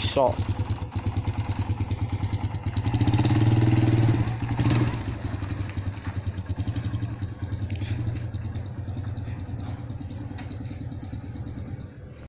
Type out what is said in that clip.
shot